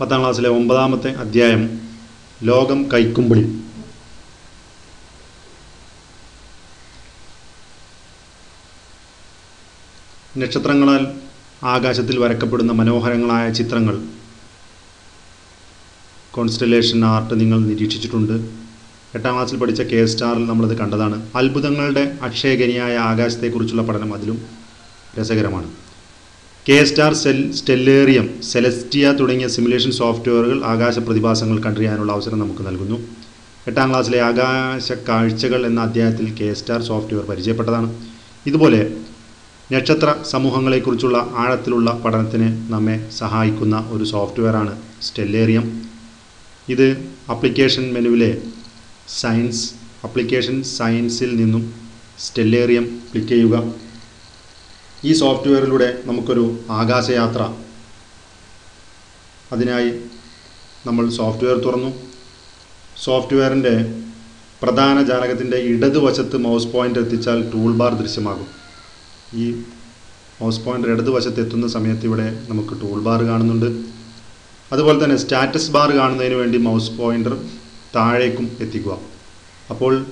പത്താം ക്ലാസ്സിലെ ഒമ്പതാമത്തെ അധ്യായം ലോകം കൈക്കുമ്പിളിൽ നക്ഷത്രങ്ങളാൽ ആകാശത്തിൽ വരക്കപ്പെടുന്ന മനോഹരങ്ങളായ ചിത്രങ്ങൾ. കോൺസ്റ്റലേഷൻ ആർട്ട് നിങ്ങൾ നിരീക്ഷിച്ചിട്ടുണ്ട്. എട്ടാം ക്ലാസ്സിൽ പഠിച്ച കെ. സ്റ്റാറിൽ നമ്മളത് കണ്ടതാണ്. അത്ഭുതങ്ങളുടെ അക്ഷയഗനിയായ ആകാശത്തെക്കുറിച്ചുള്ള പഠനം അതിലും രസകരമാണ്. കെ സ്റ്റാർ സെൽ സ്റ്റെല്ലേറിയം സെലസ്റ്റിയ തുടങ്ങിയ സിമുലേഷൻ സോഫ്റ്റ്വെയറുകൾ ആകാശ പ്രതിഭാസങ്ങൾ കണ്ടറിയാനുള്ള അവസരം നമുക്ക് നൽകുന്നു. എട്ടാം ക്ലാസ്സിലെ ആകാശ കാഴ്ചകൾ എന്ന അധ്യായത്തിൽ കെ സ്റ്റാർ സോഫ്റ്റ്വെയർ പരിചയപ്പെട്ടതാണ്. ഇതുപോലെ നക്ഷത്ര സമൂഹങ്ങളെക്കുറിച്ചുള്ള ആഴത്തിലുള്ള പഠനത്തിന് നമ്മെ സഹായിക്കുന്ന ഒരു സോഫ്റ്റ്വെയറാണ് സ്റ്റെല്ലേറിയം. ഇത് അപ്ലിക്കേഷൻ മെനുവിലെ സയൻസ് അപ്ലിക്കേഷൻ സയൻസിൽ നിന്നും സ്റ്റെല്ലേറിയം ക്ലിക്ക് ചെയ്യുക. ഈ സോഫ്റ്റ്വെയറിലൂടെ നമുക്കൊരു ആകാശയാത്ര. അതിനായി നമ്മൾ സോഫ്റ്റ്വെയർ തുറന്നു. സോഫ്റ്റ്വെയറിന്റെ പ്രധാന ജാലകത്തിന്റെ ഇടതുവശത്ത് മൗസ് പോയിന്റ് എത്തിച്ചാൽ ടൂൾ ബാർ ദൃശ്യമാകും. ഈ മൗസ് പോയിന്റ് ഇടതുവശത്ത് എത്തുന്ന സമയത്ത് ഇവിടെ നമുക്ക് ടൂൾ ബാർ കാണുന്നുണ്ട്. അതുപോലെ തന്നെ സ്റ്റാറ്റസ് ബാർ കാണുന്നതിന് വേണ്ടി മൗസ് പോയിന്റർ താഴേക്കും എത്തിക്കുക. അപ്പോൾ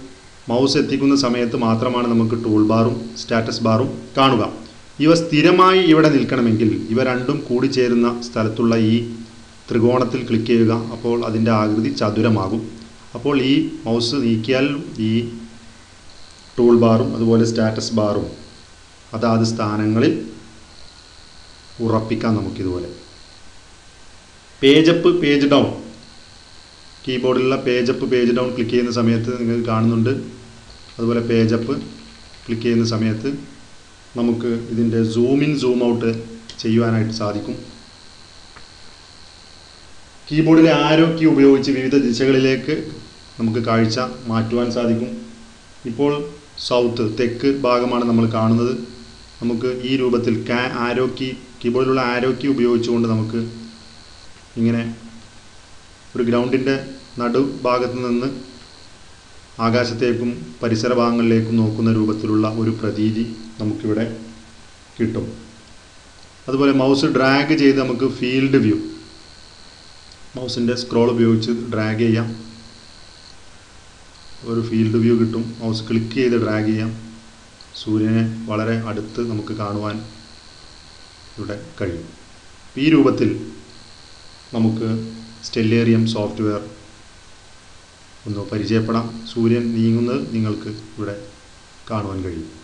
മൗസ് എത്തിക്കുന്ന സമയത്ത് മാത്രമാണ് നമുക്ക് ടൂൾ ബാറും സ്റ്റാറ്റസ് ബാറും കാണുക. ഇവ സ്ഥിരമായി ഇവിടെ നിൽക്കണമെങ്കിൽ ഇവ രണ്ടും കൂടി കൂടിച്ചേരുന്ന സ്ഥലത്തുള്ള ഈ ത്രികോണത്തിൽ ക്ലിക്ക് ചെയ്യുക. അപ്പോൾ അതിന്റെ ആകൃതി ചതുരമാകും. അപ്പോൾ ഈ മൗസ് നീക്കിയാൽ ഈ ടൂൾ ബാറും അതുപോലെ സ്റ്റാറ്റസ് ബാറും അതാത് സ്ഥാനങ്ങളിൽ ഉറപ്പിക്കാം നമുക്കിതുപോലെ. Page up page down കീബോർഡിലുള്ള page up page down click ചെയ്യുന്ന സമയത്ത് നിങ്ങൾ കാണുന്നുണ്ട്. അതുപോലെ പേജപ്പ് ക്ലിക്ക് ചെയ്യുന്ന സമയത്ത് നമുക്ക് ഇതിന്റെ സൂം ഇൻ സൂം ഔട്ട് ചെയ്യുവാനായിട്ട് സാധിക്കും. കീബോർഡിലെ ആരോ കീ ഉപയോഗിച്ച് വിവിധ ദിശകളിലേക്ക് നമുക്ക് കാഴ്ച മാറ്റുവാൻ സാധിക്കും. ഇപ്പോൾ സൗത്ത് തെക്ക് ഭാഗമാണ് നമ്മൾ കാണുന്നത്. നമുക്ക് ഈ രൂപത്തിൽ കാ ആരോ കീ കീബോർഡിലുള്ള ആരോ കീ ഉപയോഗിച്ചുകൊണ്ട് നമുക്ക് ഇങ്ങനെ ഒരു ഗ്രൗണ്ടിന്റെ നടുഭാഗത്ത് നിന്ന് ആകാശത്തേക്കും പരിസരഭാഗങ്ങളിലേക്കും നോക്കുന്ന രൂപത്തിലുള്ള ഒരു പ്രതീതി നമുക്കിവിടെ കിട്ടും. അതുപോലെ മൗസ് ഡ്രാഗ് ചെയ്ത് നമുക്ക് ഫീൽഡ് വ്യൂ മൗസിന്റെ സ്ക്രോൾ ഉപയോഗിച്ച് ഡ്രാഗ് ചെയ്യാം. ഒരു ഫീൽഡ് വ്യൂ കിട്ടും. മൗസ് ക്ലിക്ക് ചെയ്ത് ഡ്രാഗ് ചെയ്യാം. സൂര്യനെ വളരെ അടുത്ത് നമുക്ക് കാണുവാൻ ഇവിടെ കഴിയും. ഈ രൂപത്തിൽ നമുക്ക് സ്റ്റെല്ലേറിയം സോഫ്റ്റ്വെയർ ഒന്ന് പരിചയപ്പെടാം. സൂര്യൻ നീങ്ങുന്നത് നിങ്ങൾക്ക് ഇവിടെ കാണുവാൻ കഴിയും.